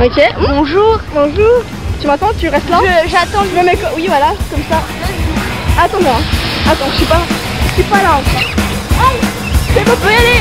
Ok. Bonjour. Bonjour. Tu m'attends Tu restes là J'attends. Je me mets Oui, voilà, comme ça. Attends-moi. Attends, je suis pas. Je suis pas là encore. Aïe C'est bon, y aller